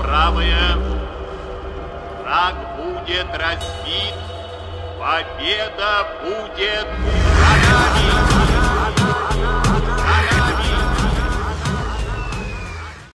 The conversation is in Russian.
правая. Враг будет разбит. Победа будет за нами.